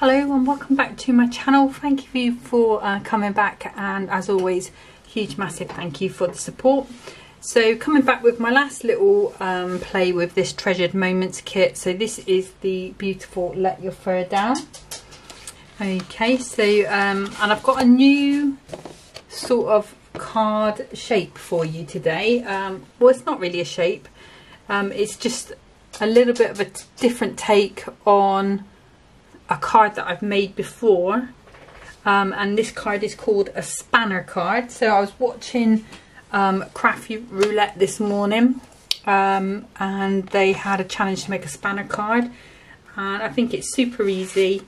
Hello and welcome back to my channel. Thank you for uh, coming back and as always huge massive thank you for the support. So coming back with my last little um, play with this Treasured Moments kit. So this is the beautiful Let Your Fur Down. Okay so um, and I've got a new sort of card shape for you today. Um, well it's not really a shape. Um, it's just a little bit of a different take on a card that I've made before um, and this card is called a spanner card. So I was watching um, Crafty Roulette this morning um, and they had a challenge to make a spanner card and I think it's super easy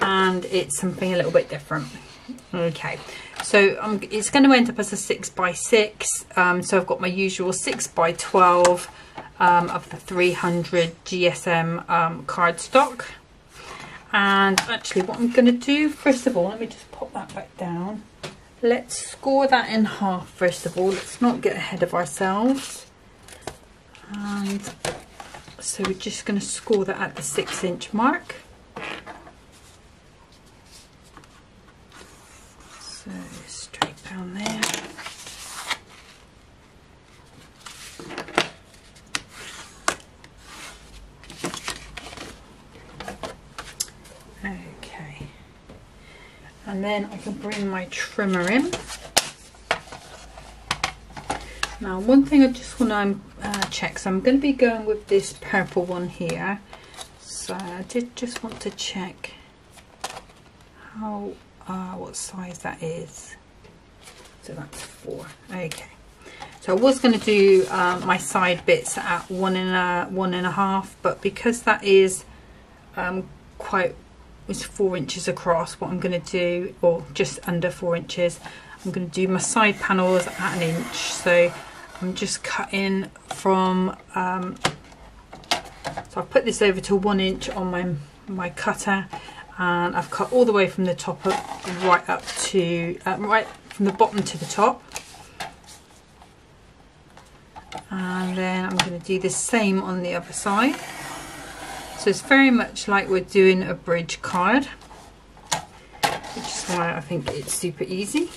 and it's something a little bit different. Okay so um, it's going to end up as a 6 by 6 um, so I've got my usual 6 by 12 um, of the 300 GSM um, cardstock and actually what I'm going to do first of all let me just pop that back down. Let's score that in half first of all. Let's not get ahead of ourselves. And so we're just going to score that at the six inch mark. So straight down there and then I can bring my trimmer in. Now one thing I just want to uh, check, so I'm going to be going with this purple one here. So I did just want to check how, uh, what size that is. So that's four, okay. So I was going to do uh, my side bits at one and a one and a half, but because that is um, quite is four inches across what I'm going to do or just under four inches. I'm going to do my side panels at an inch. So I'm just cutting from um, so I've put this over to one inch on my my cutter and I've cut all the way from the top up right up to uh, right from the bottom to the top. And then I'm going to do the same on the other side so it's very much like we're doing a bridge card, which is why I think it's super easy.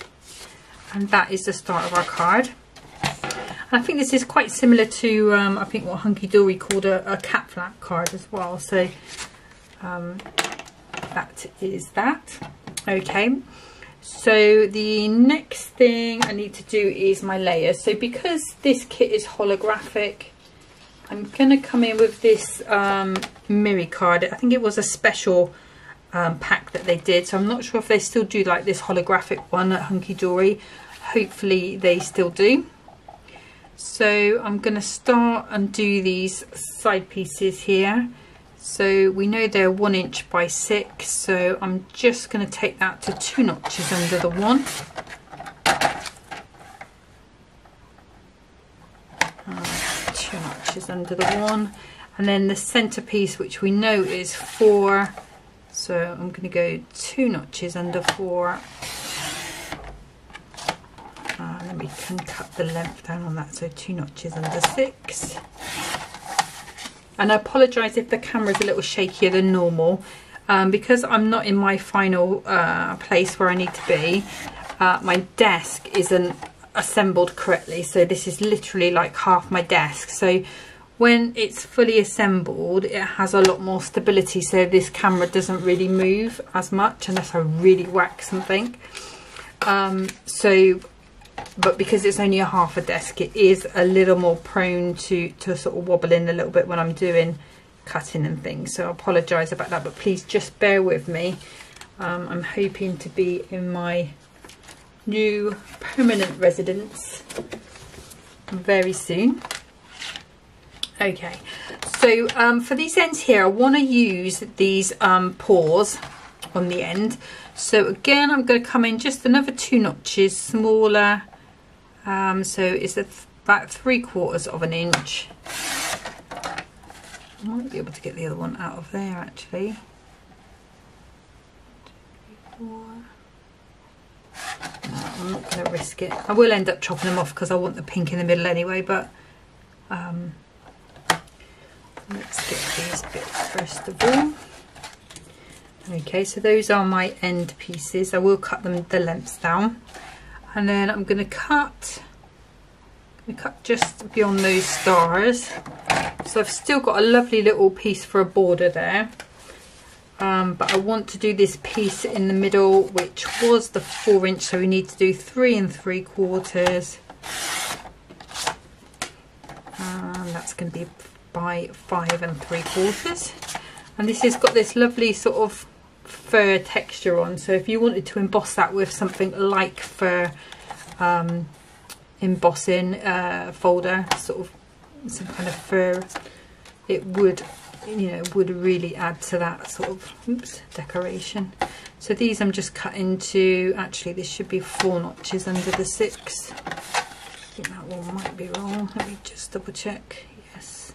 And that is the start of our card. I think this is quite similar to, um, I think what Hunkydory called a, a cat flap card as well. So um, that is that. Okay. So the next thing I need to do is my layers. So because this kit is holographic, I'm going to come in with this um, Mirri card. I think it was a special um, pack that they did. So I'm not sure if they still do like this holographic one at Hunkydory. Hopefully they still do. So I'm going to start and do these side pieces here. So we know they're one inch by six. So I'm just going to take that to two notches under the one. inches under the one. And then the centerpiece which we know is four. So I'm going to go two notches under four. And then we can cut the length down on that so two notches under six. And I apologize if the camera is a little shakier than normal. Um, because I'm not in my final uh, place where I need to be uh, my desk isn't assembled correctly. So this is literally like half my desk. So when it's fully assembled it has a lot more stability so this camera doesn't really move as much unless I really whack something. Um, so but because it's only a half a desk it is a little more prone to to sort of wobbling a little bit when I'm doing cutting and things. So I apologize about that but please just bear with me. Um, I'm hoping to be in my new permanent residence very soon. Okay, so um, for these ends here, I want to use these um, paws on the end. So again, I'm going to come in just another two notches smaller. Um, so it's about three quarters of an inch. I might be able to get the other one out of there actually. I'm not going to risk it. I will end up chopping them off because I want the pink in the middle anyway, but um, let's get these bits first of all. okay so those are my end pieces. I will cut them the lengths down. And then I'm going to cut I'm cut just beyond those stars. So I've still got a lovely little piece for a border there. Um, but I want to do this piece in the middle which was the four inch so we need to do three and three quarters. And that's going to be by five and three quarters. And this has got this lovely sort of fur texture on. So if you wanted to emboss that with something like fur um, embossing uh, folder sort of some kind of fur it would you know would really add to that sort of oops, decoration. So these I'm just cutting to actually this should be four notches under the six. I think that one might be wrong. Let me just double check yes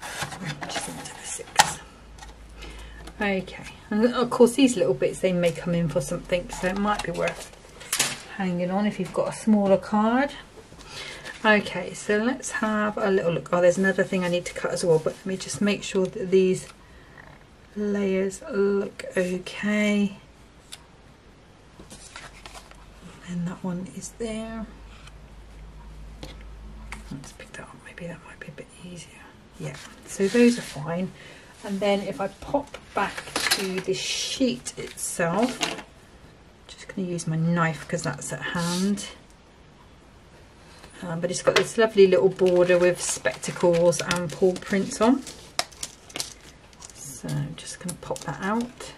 four notches under the six okay. And uh, of course these little bits they may come in for something so it might be worth hanging on if you've got a smaller card. Okay so let's have a little look. Oh there's another thing I need to cut as well but let me just make sure that these layers look okay. And that one is there. Let's pick that up. Maybe that might be a bit easier. Yeah so those are fine and then if I pop back to the sheet itself just going to use my knife because that's at hand. Um, but it's got this lovely little border with spectacles and paw prints on. So I'm just going to pop that out.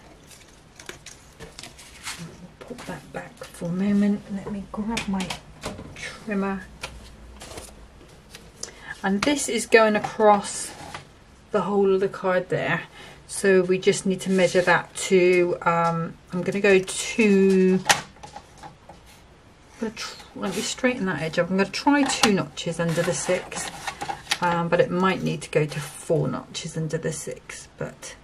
Pop that back for a moment. Let me grab my trimmer. And this is going across the whole of the card there. So we just need to measure that to um, I'm going to go to let me straighten that edge up. I'm going to try two notches under the six um, but it might need to go to four notches under the six but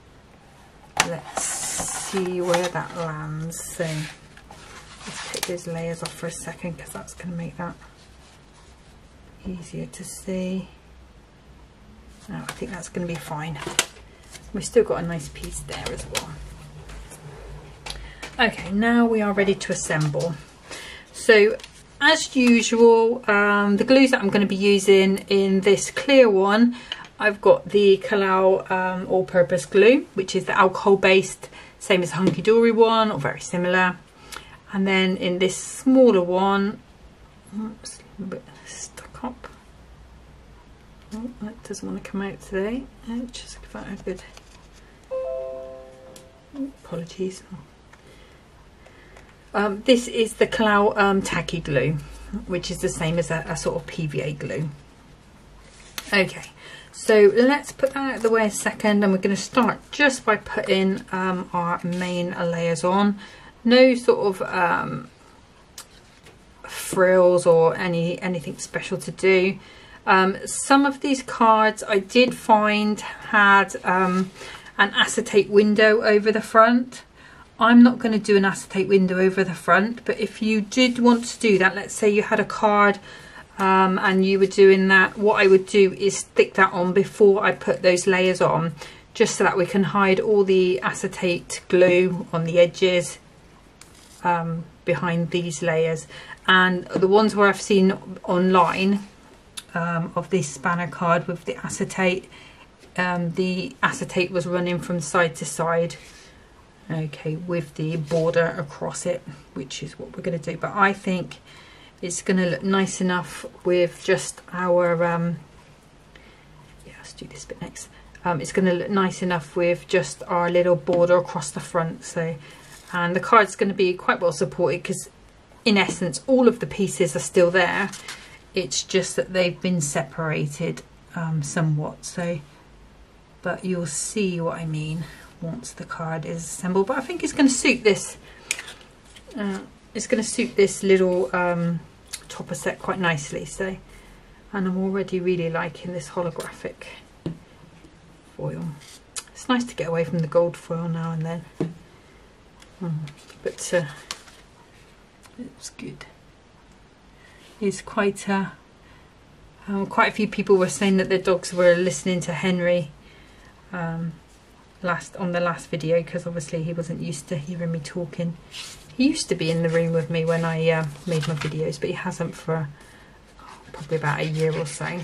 let's see where that lands. So let's take those layers off for a second because that's going to make that easier to see no, I think that's going to be fine we've still got a nice piece there as well okay now we are ready to assemble so as usual, um, the glues that I'm going to be using in this clear one, I've got the Collall um, all-purpose glue, which is the alcohol-based, same as Hunkydory one, or very similar. And then in this smaller one, oops, a little bit stuck up. Oh, that doesn't want to come out today. just give that a good... Apologies. Um, this is the Collall um, Tacky Glue, which is the same as a, a, sort of PVA glue. Okay, so let's put that out of the way a second and we're going to start just by putting um, our main layers on. No sort of um, frills or any anything special to do. Um, some of these cards I did find had um, an acetate window over the front. I'm not going to do an acetate window over the front, but if you did want to do that, let's say you had a card um, and you were doing that, what I would do is stick that on before I put those layers on, just so that we can hide all the acetate glue on the edges um, behind these layers. And the ones where I've seen online um, of this spanner card with the acetate, um, the acetate was running from side to side okay with the border across it which is what we're going to do. But I think it's going to look nice enough with just our um, yeah let's do this bit next. Um, it's going to look nice enough with just our little border across the front so and the card's going to be quite well supported because in essence all of the pieces are still there it's just that they've been separated um, somewhat so but you'll see what I mean once the card is assembled. But I think it's going to suit this uh, it's going to suit this little um, topper set quite nicely so and I'm already really liking this holographic foil. It's nice to get away from the gold foil now and then. Mm, but uh, it's good it's quite uh, um, quite a few people were saying that their dogs were listening to Henry um, last on the last video because obviously he wasn't used to hearing me talking. He used to be in the room with me when I uh, made my videos, but he hasn't for probably about a year or so.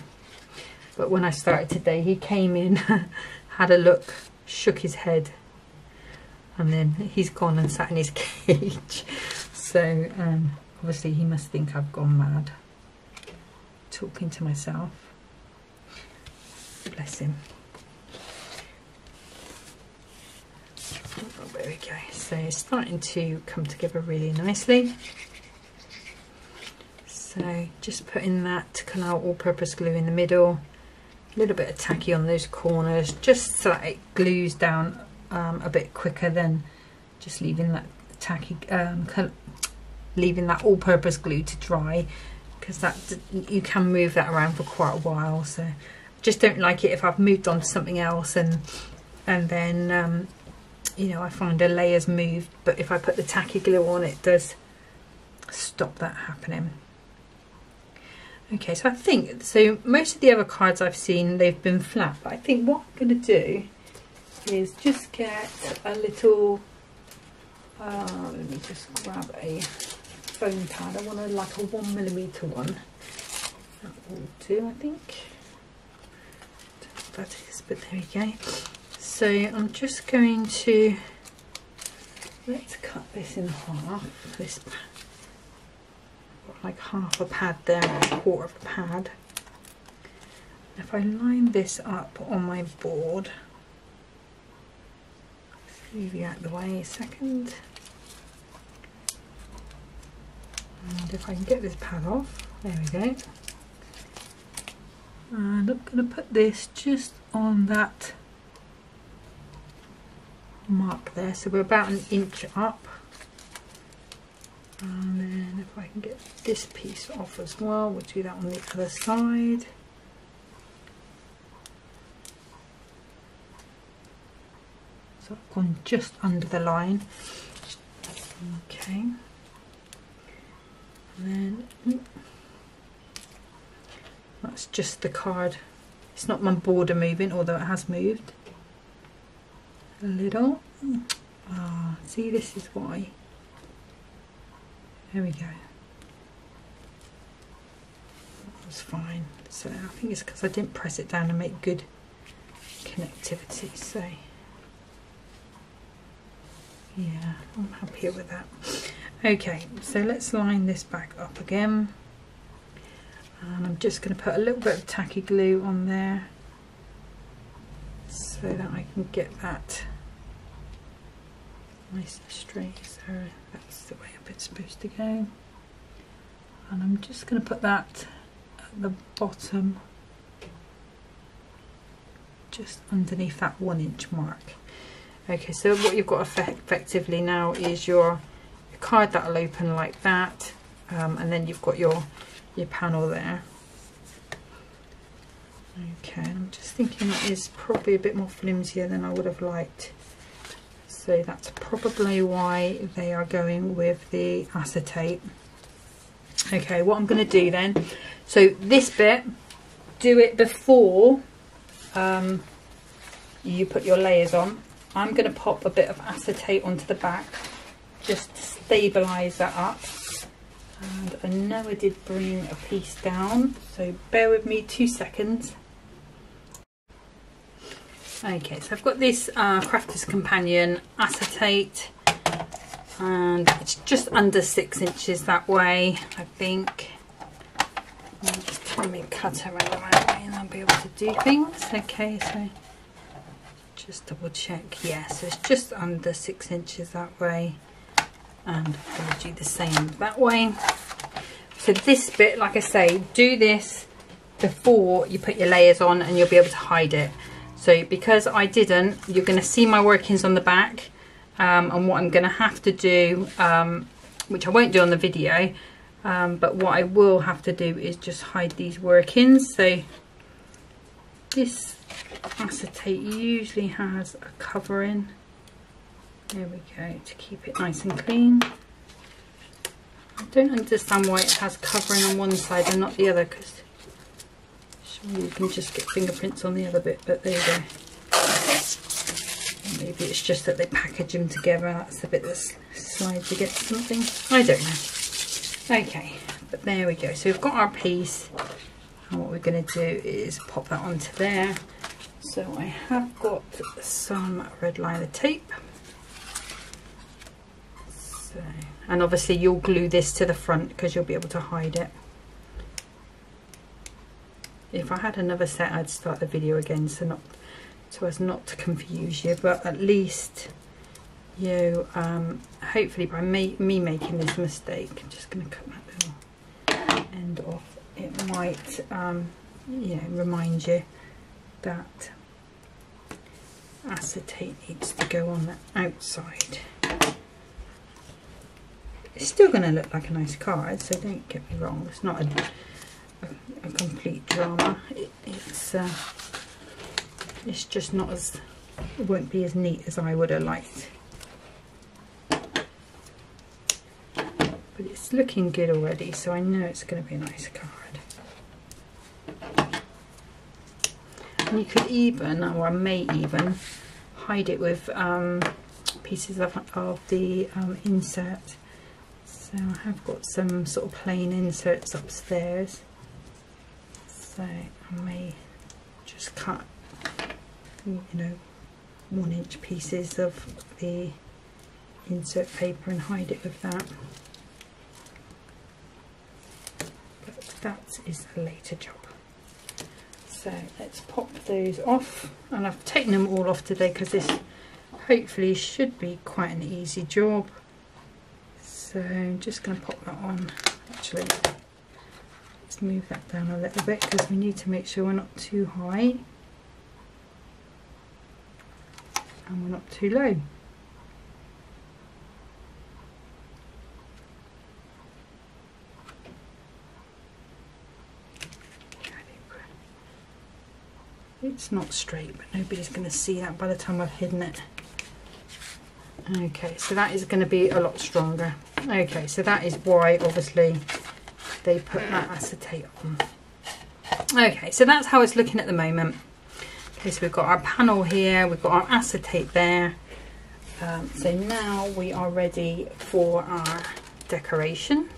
But when I started today, he came in, had a look, shook his head, and then he's gone and sat in his cage. So um, obviously he must think I've gone mad talking to myself. Bless him. Oh, there we go. So it's starting to come together really nicely. So just putting that Collall all-purpose glue in the middle. A little bit of tacky on those corners just so that it glues down um, a bit quicker than just leaving that tacky, um, leaving that all-purpose glue to dry because that you can move that around for quite a while. So just don't like it if I've moved on to something else and and then um, you know I find a layer's moved but if I put the tacky glue on it does stop that happening okay so I think so most of the other cards I've seen they've been flat but I think what I'm going to do is just get a little uh, let me just grab a foam pad. I want a, like a one millimeter one. That will do I think. That is but there we go. So I'm just going to let's cut this in half this like half a pad there a quarter of a pad. If I line this up on my board move you out of the way. A second and if I can get this pad off there we go. And I'm going to put this just on that mark there. So we're about an inch up. And then if I can get this piece off as well we'll do that on the other side. So I've gone just under the line. Okay then that's just the card. It's not my border moving although it has moved. A little. Ah see this is why. There we go. That was fine. So I think it's because I didn't press it down and make good connectivity so. Yeah I'm happy with that okay so let's line this back up again. And I'm just going to put a little bit of tacky glue on there so that I can get that nice and straight. So that's the way up it's supposed to go. And I'm just going to put that at the bottom just underneath that one inch mark. Okay so what you've got effectively now is your card that'll open like that um, and then you've got your your panel there. Okay I'm just thinking that is probably a bit more flimsier than I would have liked. So that's probably why they are going with the acetate. Okay what I'm going to do then so this bit do it before um, you put your layers on. I'm going to pop a bit of acetate onto the back just stabilise that up. And I know I did bring a piece down so bear with me two seconds. Okay so I've got this uh, Crafter's Companion acetate and it's just under six inches that way I think. I'll just turn my cutter around the way and I'll be able to do things. Okay so just double check. Yeah so it's just under six inches that way and I'll do the same that way. So this bit like I say do this before you put your layers on and you'll be able to hide it. So because I didn't you're going to see my workings on the back um, and what I'm going to have to do um, which I won't do on the video um, but what I will have to do is just hide these workings. So this acetate usually has a covering there we go, to keep it nice and clean. I don't understand why it has covering on one side and not the other because you can just get fingerprints on the other bit, but there you go. maybe it's just that they package them together. That's the bit that slides against something. I don't know. Okay, but there we go. So we've got our piece. And what we're going to do is pop that onto there. So I have got some red liner tape. So, and obviously you'll glue this to the front because you'll be able to hide it. If I had another set I'd start the video again so not so as not to confuse you but at least you um, hopefully by me, me making this mistake I'm just going to cut that little end off it might um, you know remind you that acetate needs to go on the outside it's still going to look like a nice card so don't get me wrong it's not a, a, a complete drama. It, it's uh, it's just not as it won't be as neat as I would have liked. But it's looking good already so I know it's going to be a nice card. And you could even or I may even hide it with um, pieces of, of the um, insert so I have got some sort of plain inserts upstairs. So I may just cut you know one inch pieces of the insert paper and hide it with that. But that is a later job. So let's pop those off and I've taken them all off today because this hopefully should be quite an easy job so I'm just going to pop that on actually let's move that down a little bit because we need to make sure we're not too high and we're not too low. It's not straight, but nobody's going to see that by the time I've hidden it. Okay, so that is going to be a lot stronger. Okay, so that is why, obviously, they put that acetate on. Okay, so that's how it's looking at the moment. Okay, so we've got our panel here, we've got our acetate there. Um, so now we are ready for our decoration.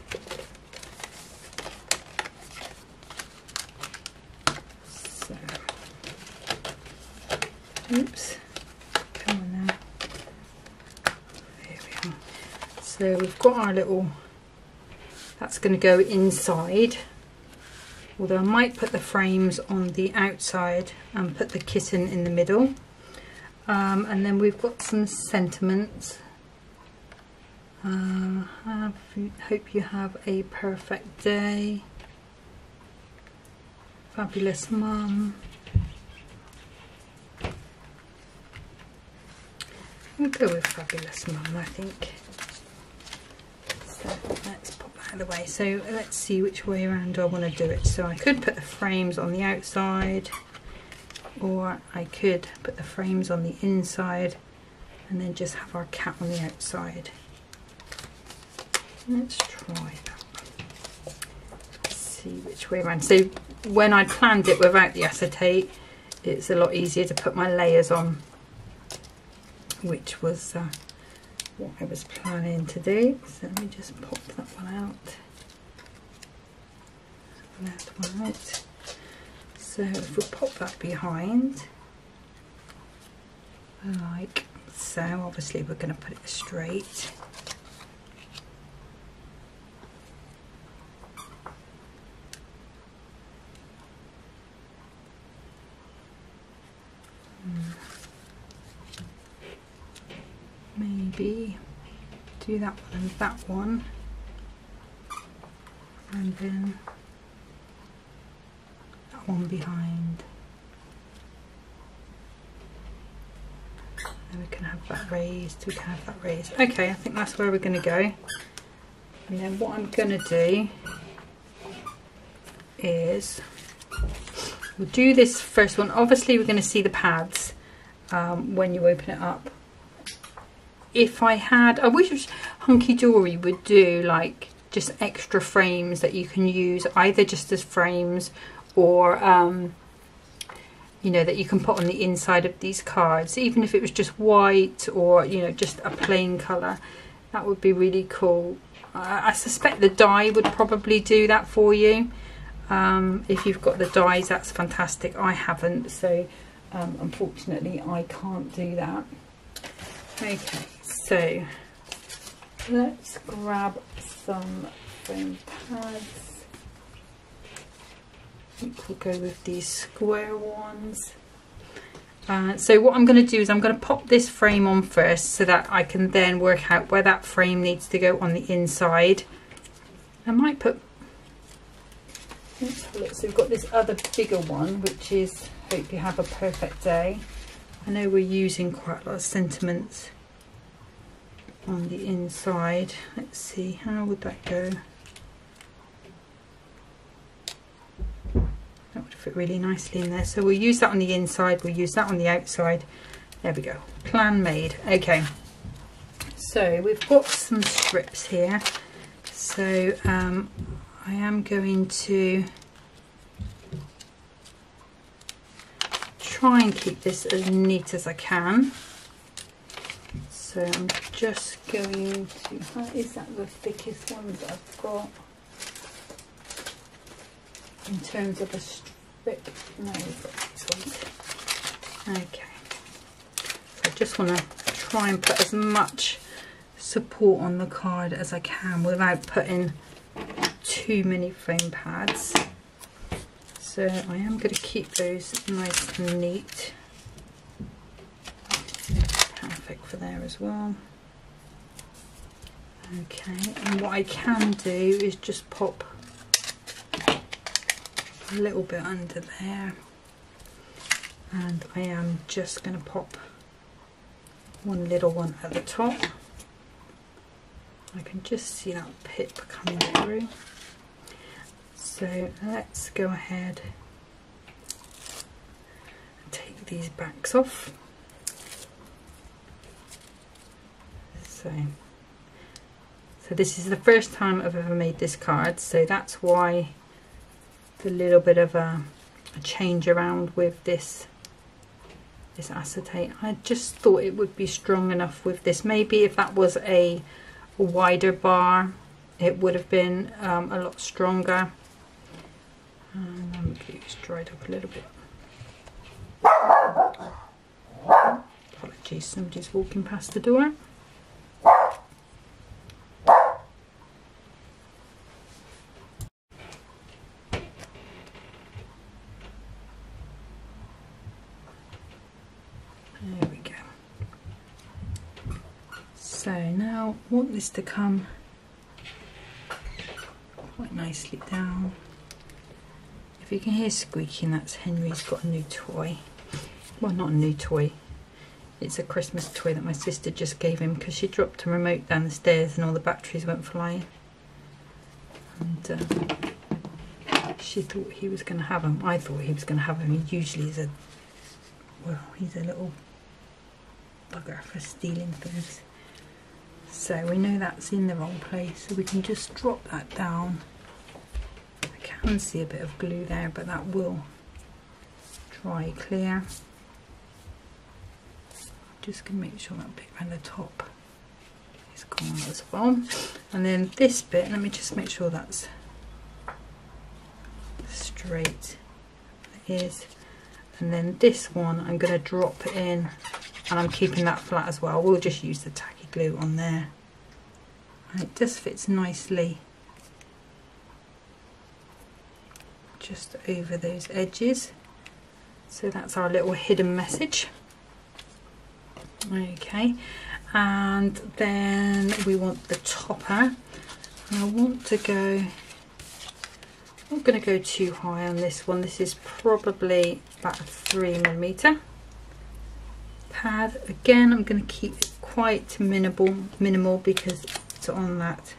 So, oops, come on now. There we are. So we've got our little, that's going to go inside. Although I might put the frames on the outside and put the kitten in the middle. Um, and then we've got some sentiments. Uh, have, hope you have a perfect day. Fabulous mum. We'll go with fabulous mum I think so let's out of the way. So let's see which way around I want to do it. So I could put the frames on the outside or I could put the frames on the inside and then just have our cat on the outside. Let's try that. Let's see which way around. So when I planned it without the acetate, it's a lot easier to put my layers on, which was uh, what I was planning to do. So let me just pop that one out. That one out. So if we pop that behind, like so, obviously we're going to put it straight. maybe do that one and that one. And then that one behind. And we can have that raised. We can have that raised. Okay I think that's where we're going to go. And then what I'm going to do is we'll do this first one. Obviously we're going to see the pads um, when you open it up if I had, I wish Hunkydory would do like just extra frames that you can use either just as frames or um, you know that you can put on the inside of these cards. Even if it was just white or you know just a plain colour that would be really cool. I, suspect the die would probably do that for you. Um, if you've got the dies that's fantastic. I haven't so um, unfortunately I can't do that. Okay so let's grab some foam pads think we'll go with these square ones. Uh, so what I'm going to do is I'm going to pop this frame on first so that I can then work out where that frame needs to go on the inside. I might put, look, so we've got this other bigger one which is Hope You Have a Perfect Day. I know we're using quite a lot of sentiments on the inside. Let's see, how would that go? that would fit really nicely in there. So we'll use that on the inside we'll use that on the outside. There we go plan made okay. So we've got some strips here. So um, I am going to try and keep this as neat as I can so I'm just going to, is that the thickest one that I've got? in terms of a strip. No, Okay. So I just want to try and put as much support on the card as I can without putting too many foam pads. So I am going to keep those nice and neat. Perfect for there as well. Okay, and what I can do is just pop a little bit under there. And I am just going to pop one little one at the top. I can just see that pip coming through. So let's go ahead and take these backs off so so this is the first time I've ever made this card so that's why the little bit of a, a change around with this this acetate. I just thought it would be strong enough with this. Maybe if that was a, a wider bar, it would have been um, a lot stronger. And um, it's dried up a little bit. Apologies, somebody's walking past the door. Want this to come quite nicely down. If you can hear squeaking, that's Henry's got a new toy. Well, not a new toy. It's a Christmas toy that my sister just gave him because she dropped a remote down the stairs and all the batteries went flying. And uh, she thought he was going to have him. I thought he was going to have him. He usually is a, well, he's a little bugger for stealing things. So we know that's in the wrong place, so we can just drop that down. I can see a bit of glue there, but that will dry clear. Just gonna make sure that bit around the top is gone as well. And then this bit, let me just make sure that's straight. It is. And then this one, I'm gonna drop in and I'm keeping that flat as well. We'll just use the tacky glue on there. And it just fits nicely just over those edges. So that's our little hidden message. Okay, and then we want the topper. And I want to go, I'm not going to go too high on this one. This is probably about a three millimeter pad. Again, I'm going to keep quite minimal, minimal because it's on that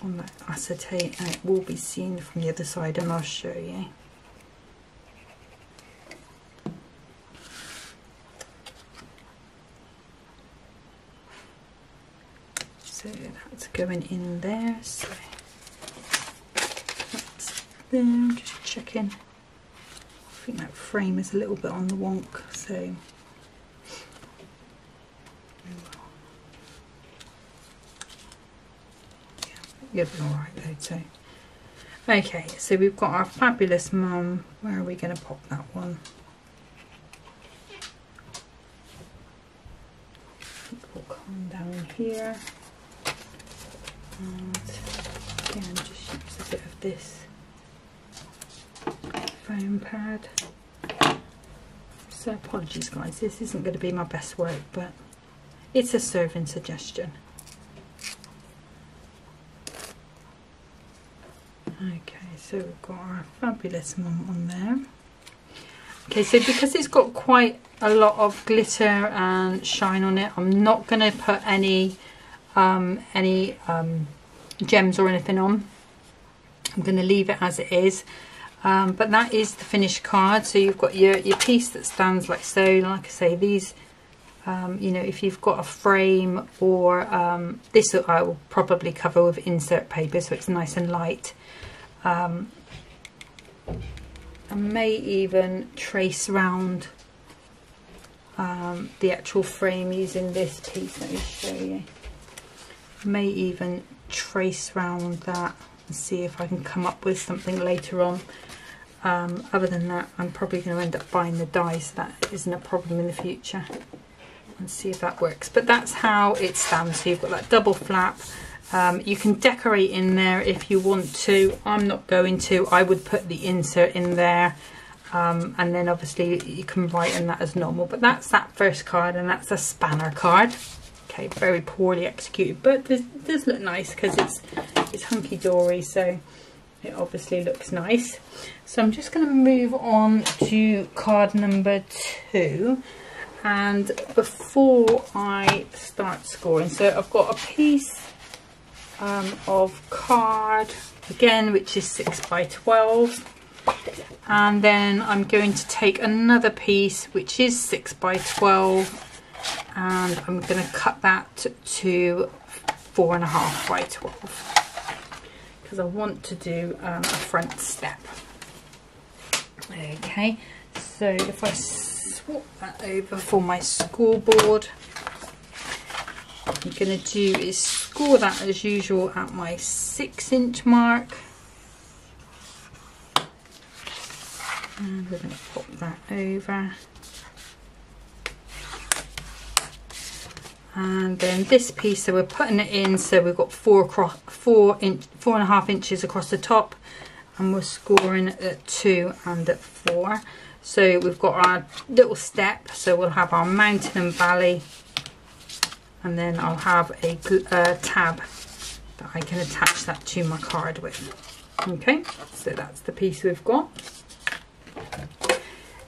on that acetate and it will be seen from the other side and I'll show you. So that's going in there. So let's there, I'm just checking. Think that frame is a little bit on the wonk, so you'll be alright though too. Okay, so we've got our fabulous mum. Where are we going to pop that one? We'll come down here. And again, just use a bit of this foam pad. So apologies guys, this isn't going to be my best work, but it's a serving suggestion. Okay, so we've got our fabulous mum on there. Okay, so because it's got quite a lot of glitter and shine on it, I'm not going to put any um, any um, gems or anything on. I'm going to leave it as it is. Um, but that is the finished card. So you've got your, your piece that stands like so. Like I say, these, um, you know, if you've got a frame or um, this I will probably cover with insert paper so it's nice and light. Um, I may even trace round um, the actual frame using this piece. Let me show you. I may even trace round that and see if I can come up with something later on. Um, other than that, I'm probably going to end up buying the dies. So that isn't a problem in the future. And see if that works. But that's how it stands. So you've got that double flap um, you can decorate in there if you want to. I'm not going to. I would put the insert in there. Um, and then obviously you can write in that as normal. But that's that first card and that's a spanner card. Okay, very poorly executed. But this does look nice because it's, it's hunky-dory. So it obviously looks nice. So I'm just going to move on to card number two. And before I start scoring so I've got a piece um, of card again which is 6 by 12 and then I'm going to take another piece which is 6 by 12 and I'm going to cut that to four and a half by 12 because I want to do um, a front step. Okay so if I swap that over for my scoreboard what I'm going to do is score that as usual at my six inch mark. And we're going to pop that over and then this piece so we're putting it in so we've got four across four inch four and a half inches across the top and we're scoring at two and at four so we've got our little step so we'll have our mountain and valley and then I'll have a uh, tab that I can attach that to my card with. Okay, so that's the piece we've got.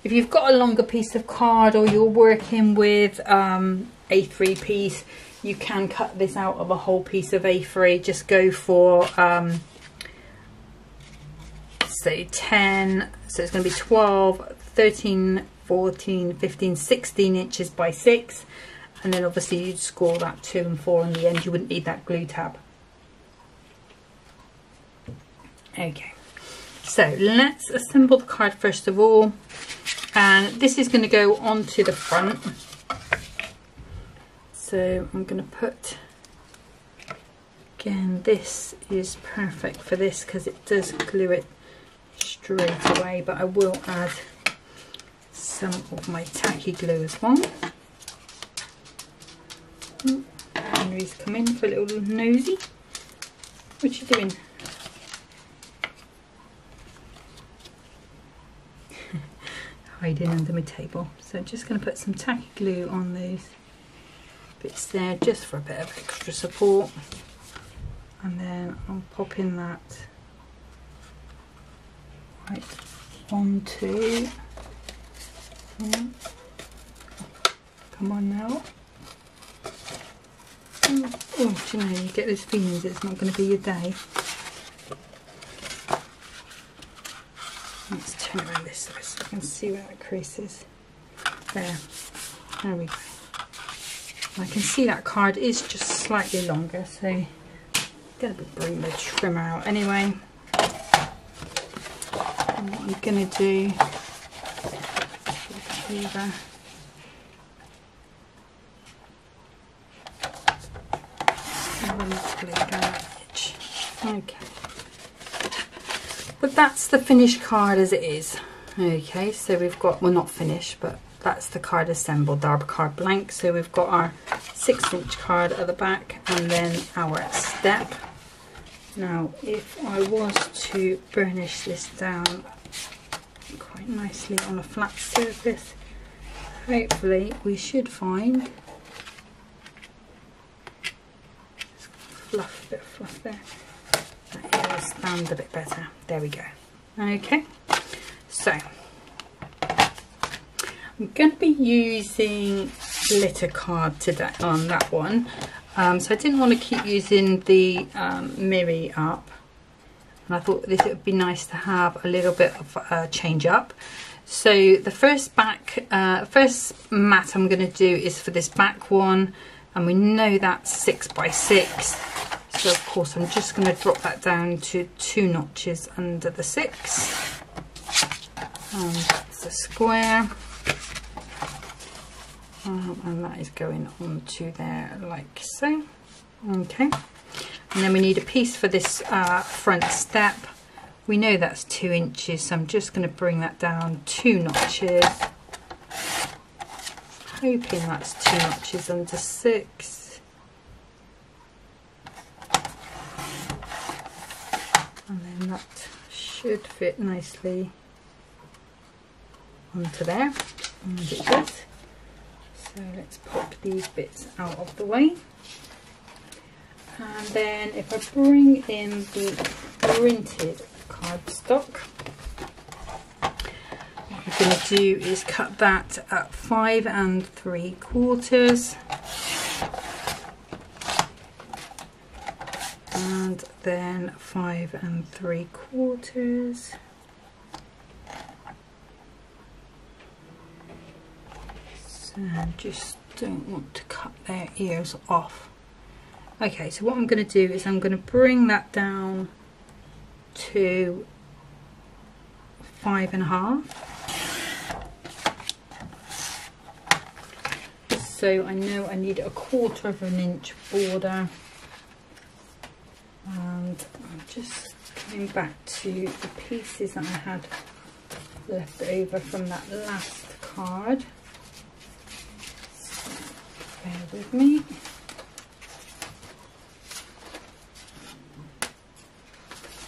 If you've got a longer piece of card or you're working with um, A3 piece, you can cut this out of a whole piece of A3. Just go for, um, say 10, so it's going to be 12, 13, 14, 15, 16 inches by 6 and then obviously you'd score that 2 and 4 in the end. You wouldn't need that glue tab. Okay. So let's assemble the card first of all. And this is going to go onto the front so I'm going to put again this is perfect for this because it does glue it straight away but I will add some of my tacky glue as well Henry's come in for a little nosy. What you doing? Hiding under my table. So I'm just going to put some tacky glue on those bits there just for a bit of extra support. And then I'll pop in that right onto. Hmm, come on now. Oh, oh, you know, you get those feelings it's not going to be your day. Let's turn around this so I can see where that crease is. There. There we go. I can see that card is just slightly longer, so I'm going to bring the trim out anyway. And what I'm going to do Okay. But that's the finished card as it is. Okay, so we've got, well not finished, but that's the card assembled, the card blank. So we've got our six inch card at the back and then our step. Now, if I was to burnish this down quite nicely on a flat surface, hopefully we should find fluff, bit of fluff there. That will stand a bit better. There we go. Okay, so I'm going to be using glitter card today on that one. Um, so I didn't want to keep using the um, Mirri up. And I thought this would be nice to have a little bit of a change up. So the first back, uh, first mat I'm going to do is for this back one. And we know that's six by six. So of course I'm just going to drop that down to two notches under the six. And that's a square. Um, and that is going onto there like so. Okay. And then we need a piece for this uh, front step. We know that's two inches, so I'm just going to bring that down two notches. Hoping that's two notches under six. and then that should fit nicely onto there. It does so let's pop these bits out of the way. And then if I bring in the printed cardstock what I'm going to do is cut that at five and three quarters. And then five and three quarters so just don't want to cut their ears off. Okay so what I'm going to do is I'm going to bring that down to five and a half. So I know I need a quarter of an inch border. And I'm just coming back to the pieces that I had left over from that last card bear with me.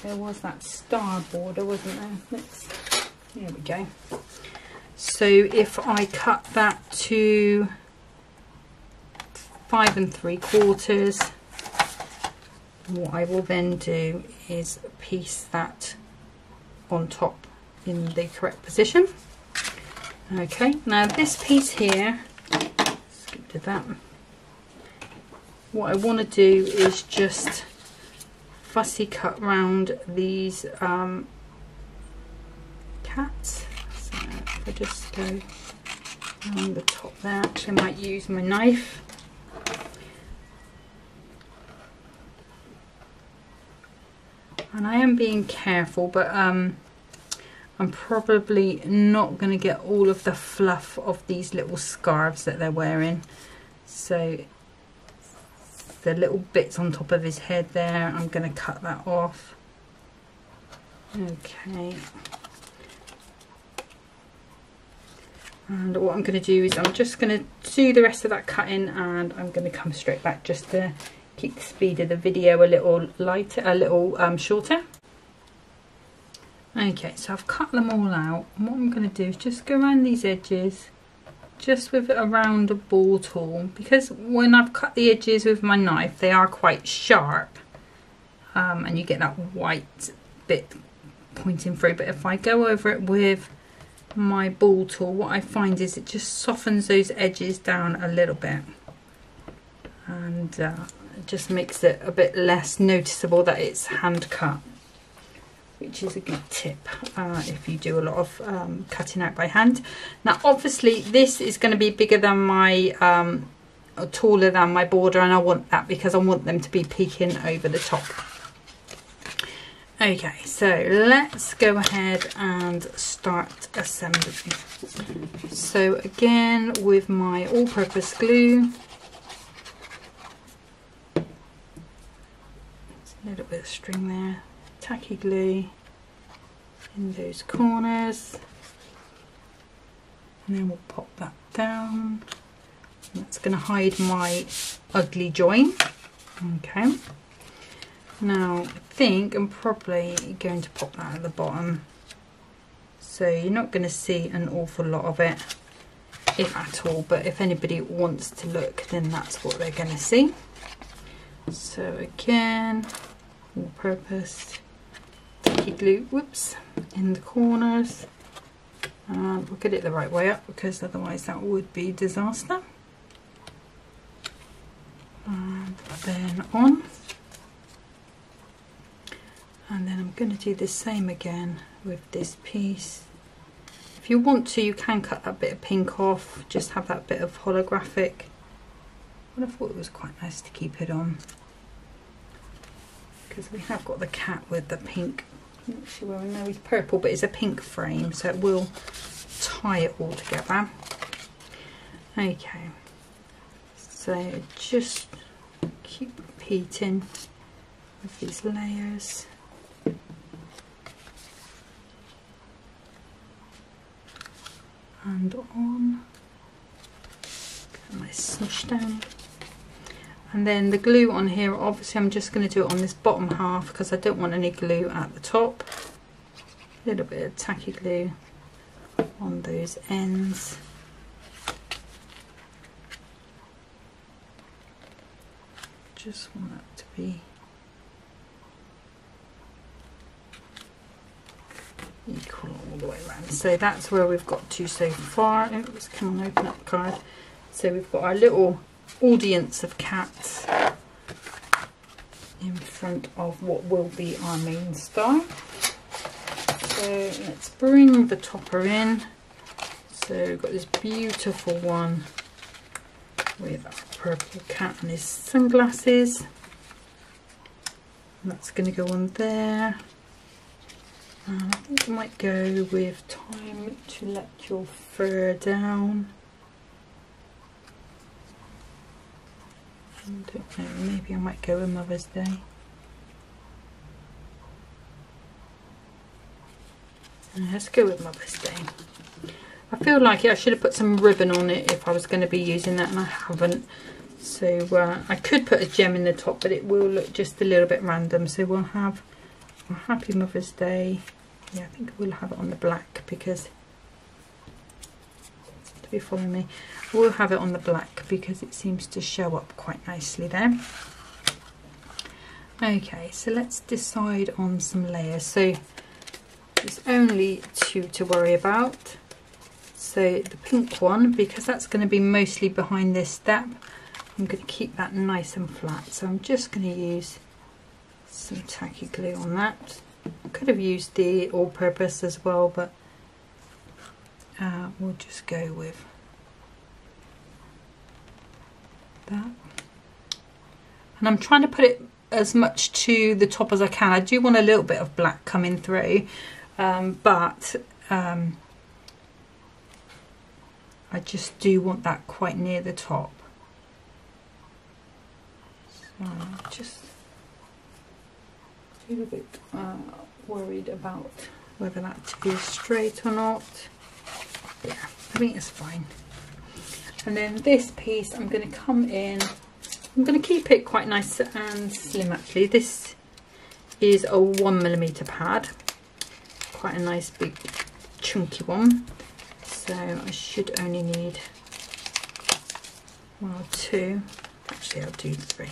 There was that star border wasn't there? Let's, there we go. So if I cut that to five and three quarters what I will then do is piece that on top in the correct position. Okay now this piece here to that what I want to do is just fussy cut round these um, cats. So if I just go around the top there actually I might use my knife. And I am being careful but um, I'm probably not going to get all of the fluff of these little scarves that they're wearing. So the little bits on top of his head there I'm going to cut that off. Okay. And what I'm going to do is I'm just going to do the rest of that cutting and I'm going to come straight back just to keep the speed of the video a little lighter, a little um, shorter. Okay, so I've cut them all out. And what I'm going to do is just go around these edges just with a round ball tool because when I've cut the edges with my knife they are quite sharp. Um, and you get that white bit pointing through. But if I go over it with my ball tool what I find is it just softens those edges down a little bit. And uh, just makes it a bit less noticeable that it's hand cut which is a good tip uh, if you do a lot of um, cutting out by hand. Now obviously this is going to be bigger than my, um, taller than my border and I want that because I want them to be peeking over the top. Okay, so let's go ahead and start assembling. So again, with my all-purpose glue, a little bit of string there, tacky glue in those corners, and then we'll pop that down. That's going to hide my ugly join. Okay. Now, I think I'm probably going to pop that at the bottom. So you're not going to see an awful lot of it, if at all. But if anybody wants to look, then that's what they're going to see. So again, all purpose sticky glue, whoops, in the corners. And we'll get it the right way up because otherwise that would be disaster. And then on and then I'm going to do the same again with this piece if you want to you can cut that bit of pink off just have that bit of holographic but I thought it was quite nice to keep it on because we have got the cat with the pink actually well know he's purple but it's a pink frame so it will tie it all together okay so just keep repeating with these layers and on. Get my smush down. And then the glue on here, obviously I'm just going to do it on this bottom half because I don't want any glue at the top. A little bit of tacky glue on those ends. Just want that to be equal all the way around. So that's where we've got to so far. Oh, let's come on, open up the card. So we've got our little audience of cats in front of what will be our main star. So let's bring the topper in. So we've got this beautiful one with a purple cat and his sunglasses. And that's going to go on there. And I think I might go with time to let your fur down. Don't know, maybe I might go with Mother's Day. Let's go with Mother's Day. I feel like it, I should have put some ribbon on it if I was going to be using that and I haven't. So uh, I could put a gem in the top but it will look just a little bit random. So we'll have a Happy Mother's Day yeah I think we'll have it on the black because be following me. We'll have it on the black because it seems to show up quite nicely there. Okay so let's decide on some layers. So there's only two to worry about. So the pink one because that's going to be mostly behind this step I'm going to keep that nice and flat. So I'm just going to use some tacky glue on that. Could have used the all-purpose as well, but uh, we'll just go with that. And I'm trying to put it as much to the top as I can. I do want a little bit of black coming through, um, but um, I just do want that quite near the top. So just a little bit uh, worried about whether that to be straight or not. Yeah, I think it's fine. And then this piece, I'm going to come in. I'm going to keep it quite nice and slim actually. This is a one millimeter pad. Quite a nice big chunky one. So I should only need one or two. Actually, I'll do three.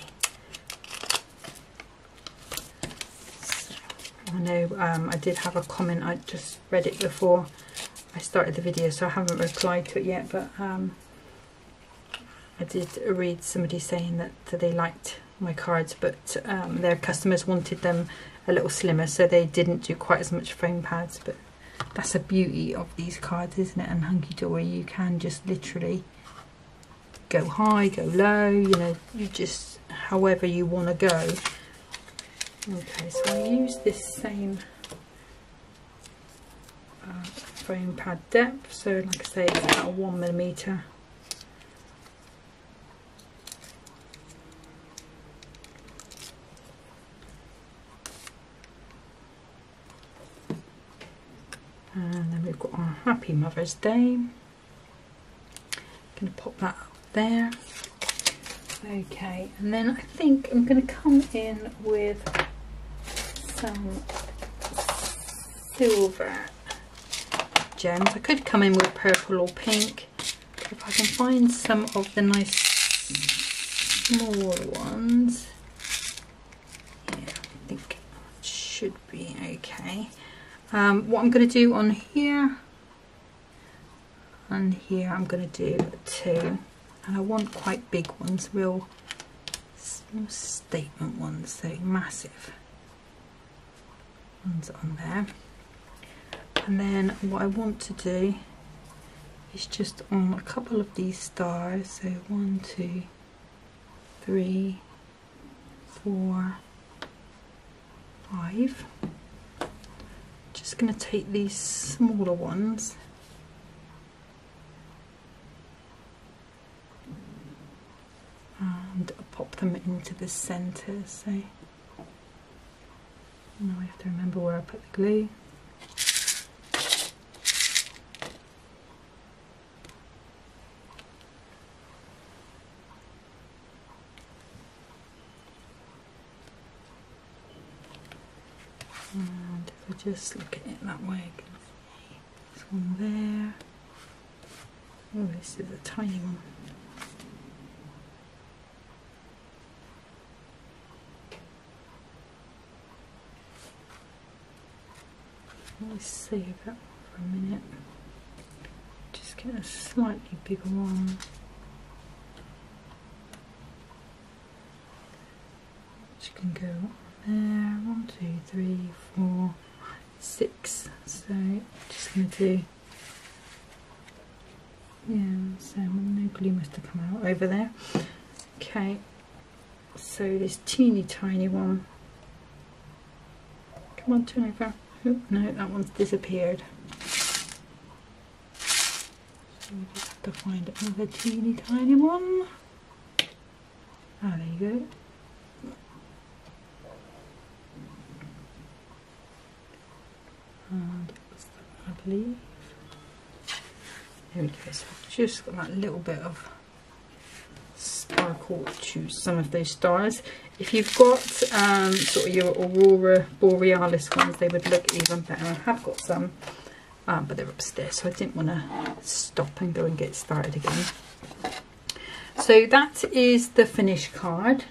I know um, I did have a comment, I just read it before I started the video so I haven't replied to it yet but um, I did read somebody saying that they liked my cards but um, their customers wanted them a little slimmer so they didn't do quite as much foam pads but that's a beauty of these cards isn't it? And Hunkydory you can just literally go high, go low, you know, you just however you want to go. Okay, so I use this same uh, foam pad depth, so like I say, it's about one millimetre. And then we've got our Happy Mother's Day. Gonna pop that up there. Okay, and then I think I'm gonna come in with some silver gems. I could come in with purple or pink. If I can find some of the nice small ones. Yeah, I think it should be okay. Um, what I'm going to do on here and here I'm going to do two and I want quite big ones, real statement ones, so massive ones on there. And then what I want to do is just on a couple of these stars, so one, two, three, four, five. Just going to take these smaller ones and pop them into the centre. So now I have to remember where I put the glue. Just look at it that way, this one there. Oh, this is a tiny one. Let's save that for a minute. Just get a slightly bigger one. Which can go there. One, two, three, four, six. So just gonna do yeah, so no glue must have come out over there. Okay, so this teeny tiny one. Come on, turn over. Oh, no, that one's disappeared. So we just have to find another teeny tiny one. Ah, there you go. And I believe. There we go. So just got that little bit of to some of those stars. If you've got um, sort of your Aurora Borealis ones, they would look even better. I have got some, um, but they're upstairs, so I didn't want to stop and go and get started again. So that is the finish card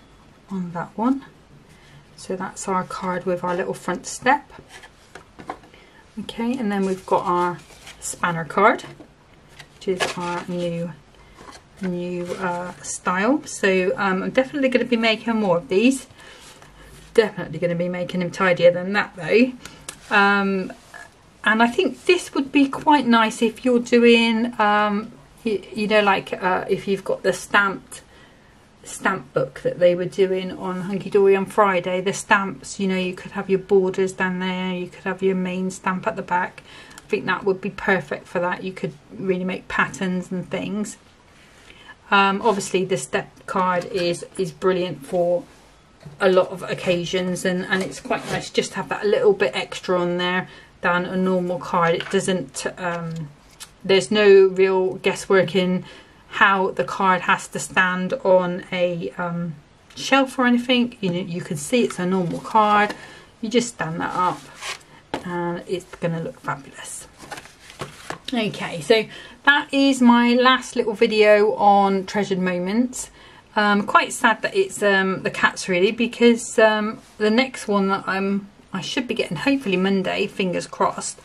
on that one. So that's our card with our little front step. Okay, and then we've got our spanner card, which is our new new uh, style. So um, I'm definitely going to be making more of these. Definitely going to be making them tidier than that though. Um, and I think this would be quite nice if you're doing, um, you, you, know, like uh, if you've got the stamped stamp book that they were doing on Hunkydory on Friday. The stamps, you know, you could have your borders down there, you could have your main stamp at the back. I think that would be perfect for that. You could really make patterns and things. Um, obviously the step card is is brilliant for a lot of occasions and, and it's quite nice just to have that little bit extra on there than a normal card. It doesn't, um, there's no real guesswork in how the card has to stand on a um, shelf or anything. You know, you can see it's a normal card. You just stand that up and it's going to look fabulous. Okay, so that is my last little video on treasured moments. Um, quite sad that it's um, the cats really because um, the next one that I'm I should be getting hopefully Monday, fingers crossed,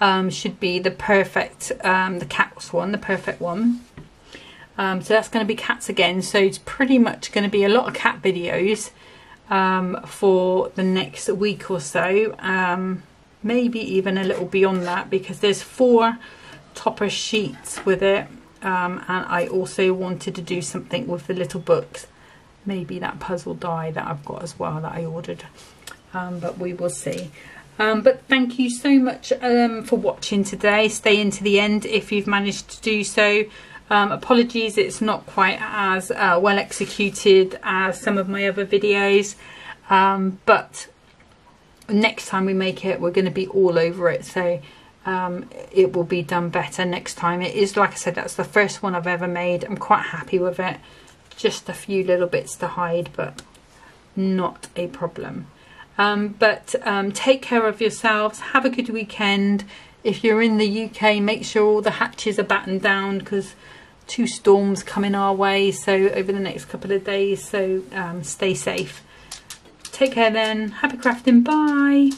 um, should be the perfect um, the cats one, the perfect one. Um, so that's going to be cats again. So it's pretty much going to be a lot of cat videos for the next week or so. maybe even a little beyond that because there's four topper sheets with it um, and I also wanted to do something with the little books maybe that puzzle die that I've got as well that I ordered um, but we will see. Um, but thank you so much um, for watching today. Stay into the end if you've managed to do so. Um, apologies, it's not quite as uh, well executed as some of my other videos, um, but next time we make it, we're going to be all over it. So um, it will be done better next time. It is, like I said, that's the first one I've ever made. I'm quite happy with it. Just a few little bits to hide, but not a problem. Um, but um, take care of yourselves. Have a good weekend. If you're in the UK, make sure all the hatches are battened down because two storms coming our way. So over the next couple of days. So um, stay safe. Take care then. Happy crafting. Bye.